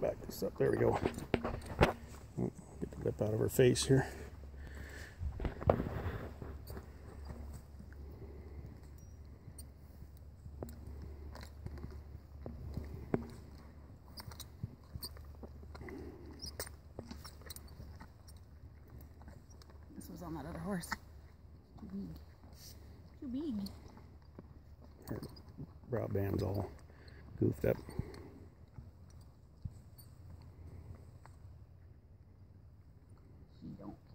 back this up. There we go. Get the lip out of her face here. This was on that other horse. Too big. Too big. Her brow band's all goofed up. don't.